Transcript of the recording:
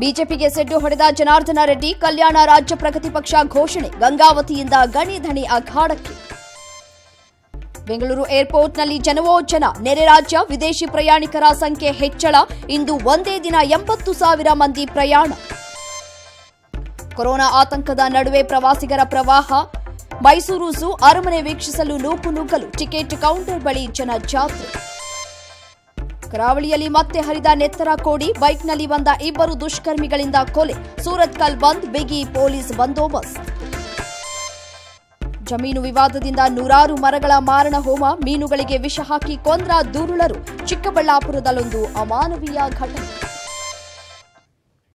ಬಿಜೆಪಿಗೆ ಸೆಡ್ಡು ಹೊಡೆದ ಜನಾರ್ದನ ರೆಡ್ಡಿ ಕಲ್ಯಾಣ ರಾಜ್ಯ ಪ್ರಗತಿ ಪಕ್ಷ ಘೋಷಣೆ ಗಂಗಾವತಿಯಿಂದ ಗಣಿಧಣಿ ಅಖಾಡಕ್ಕೆ. ಬೆಂಗಳೂರು ಏರ್ಪೋರ್ಟ್ನಲ್ಲಿ ಜನವೋ ಜನ ನೆರೆ ರಾಜ್ಯ, ವಿದೇಶಿ ಪ್ರಯಾಣಿಕರ ಸಂಖ್ಯೆ ಹೆಚ್ಚಳ, ಇಂದು ಒಂದೇ ದಿನ ಎಂಬತ್ತು ಸಾವಿರ ಮಂದಿ ಪ್ರಯಾಣ. ಕೊರೋನಾ ಆತಂಕದ ನಡುವೆ ಪ್ರವಾಸಿಗರ ಪ್ರವಾಹ, ಮೈಸೂರು ಝೂ ಅರಮನೆ ವೀಕ್ಷಿಸಲು ನೂಕು ನುಗ್ಗಲು ಟಿಕೆಟ್ ಕೌಂಟರ್ ಬಳಿ ಜನ ಜಾತ್ರೆ ಕರಾವಳಿಯಲ್ಲಿ ಮತ್ತೆ ಹರಿದ ನೆತ್ತರ ಕೋಡಿ, ಬೈಕ್ನಲ್ಲಿ ಬಂದ ಇಬ್ಬರು ದುಷ್ಕರ್ಮಿಗಳಿಂದ ಕೊಲೆ. ಸೂರತ್ಕಲ್ ಬಂದ್, ಬಿಗಿ ಪೊಲೀಸ್ ಬಂದೋಬಸ್ತ್. ಜಮೀನು ವಿವಾದದಿಂದ ನೂರಾರು ಮರಗಳ ಮಾರಣ ಹೋಮ, ಮೀನುಗಳಿಗೆ ವಿಷ ಹಾಕಿ ಕೊಂದ್ರ ದೂರುಳರು. ಚಿಕ್ಕಬಳ್ಳಾಪುರದಲ್ಲೊಂದು ಅಮಾನವೀಯ ಘಟನೆ.